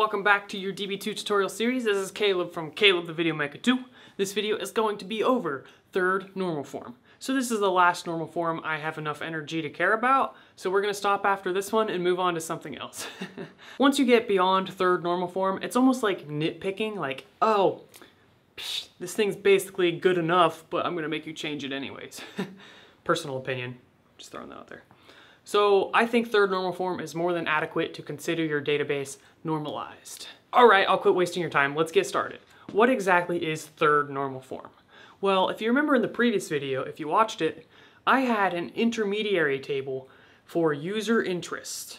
Welcome back to your DB2 tutorial series. This is Caleb from Caleb the Video Maker 2. This video is going to be over third normal form. So this is the last normal form I have enough energy to care about, so we're going to stop after this one and move on to something else. Once you get beyond third normal form, it's almost like nitpicking, like, oh, psh, this thing's basically good enough, but I'm going to make you change it anyways. Personal opinion, just throwing that out there. So I think third normal form is more than adequate to consider your database normalized. All right, I'll quit wasting your time. Let's get started. What exactly is third normal form? Well, if you remember in the previous video, if you watched it, I had an intermediary table for user interest.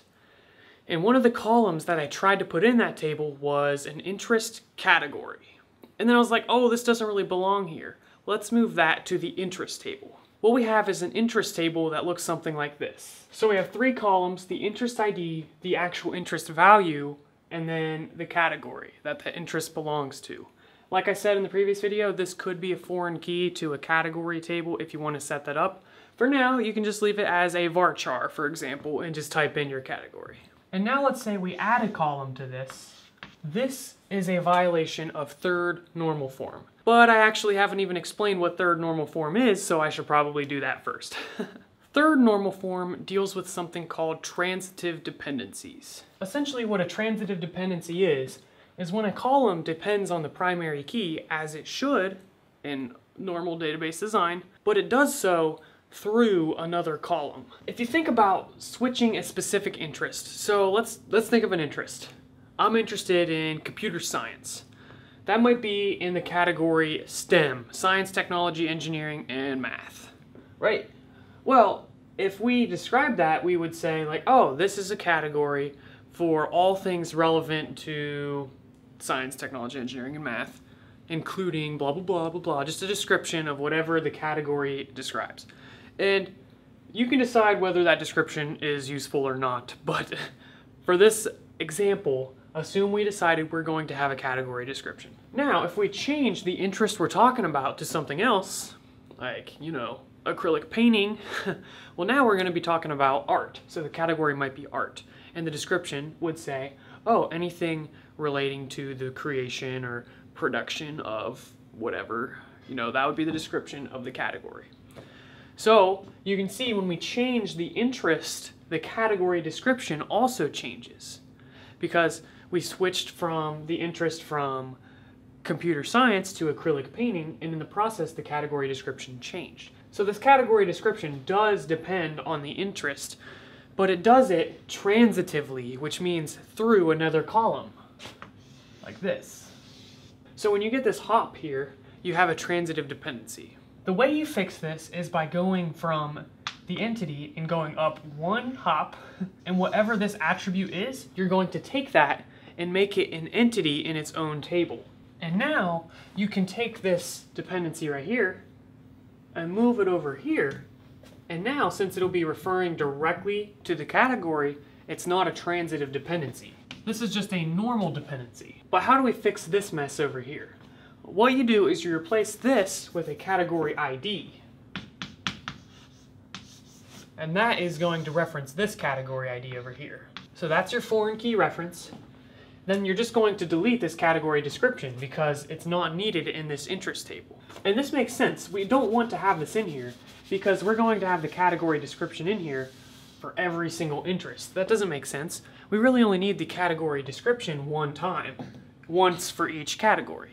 And one of the columns that I tried to put in that table was an interest category. And then I was like, oh, this doesn't really belong here. Let's move that to the interest table. What we have is an interest table that looks something like this. So we have three columns, the interest ID, the actual interest value, and then the category that the interest belongs to. Like I said in the previous video, this could be a foreign key to a category table if you want to set that up. For now, you can just leave it as a varchar, for example, and just type in your category. And now let's say we add a column to this. This is a violation of third normal form. But I actually haven't even explained what third normal form is, so I should probably do that first. Third normal form deals with something called transitive dependencies. Essentially what a transitive dependency is, is when a column depends on the primary key as it should in normal database design, but it does so through another column. If you think about switching a specific interest, so let's let's think of an interest. I'm interested in computer science. That might be in the category STEM, science, technology, engineering, and math. Right? Well, if we describe that, we would say like, oh, this is a category for all things relevant to science, technology, engineering, and math, including blah, blah, blah, blah, blah, just a description of whatever the category describes. And you can decide whether that description is useful or not, but for this example, assume we decided we're going to have a category description. Now, if we change the interest we're talking about to something else, like, you know, acrylic painting, well now we're going to be talking about art. So the category might be art. And the description would say, oh, anything relating to the creation or production of whatever, you know, that would be the description of the category. So you can see when we change the interest, the category description also changes because we switched from the interest from computer science to acrylic painting, and in the process, the category description changed. So this category description does depend on the interest, but it does it transitively, which means through another column like this. So when you get this hop here, you have a transitive dependency. The way you fix this is by going from the entity and going up one hop, and whatever this attribute is, you're going to take that and make it an entity in its own table. And now you can take this dependency right here and move it over here. And now, since it'll be referring directly to the category, it's not a transitive dependency. This is just a normal dependency. But how do we fix this mess over here? What you do is you replace this with a category ID. And that is going to reference this category ID over here. So that's your foreign key reference. Then you're just going to delete this category description because it's not needed in this interest table. And this makes sense. We don't want to have this in here because we're going to have the category description in here for every single interest. That doesn't make sense. We really only need the category description one time, once for each category.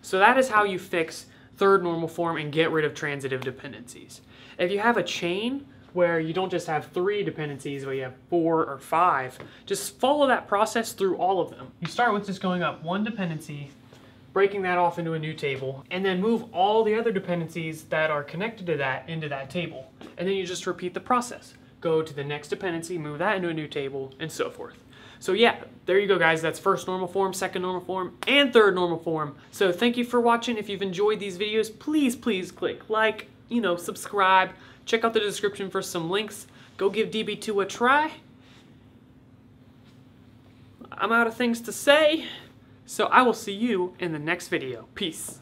So that is how you fix third normal form and get rid of transitive dependencies. If you have a chain where you don't just have three dependencies, but you have four or five, just follow that process through all of them. You start with just going up one dependency, breaking that off into a new table, and then move all the other dependencies that are connected to that into that table. And then you just repeat the process. Go to the next dependency, move that into a new table, and so forth. So yeah, there you go guys. That's first normal form, second normal form, and third normal form. So thank you for watching. If you've enjoyed these videos, please, please click like, you know, subscribe. Check out the description for some links. Go give DB2 a try. I'm out of things to say. So I will see you in the next video. Peace.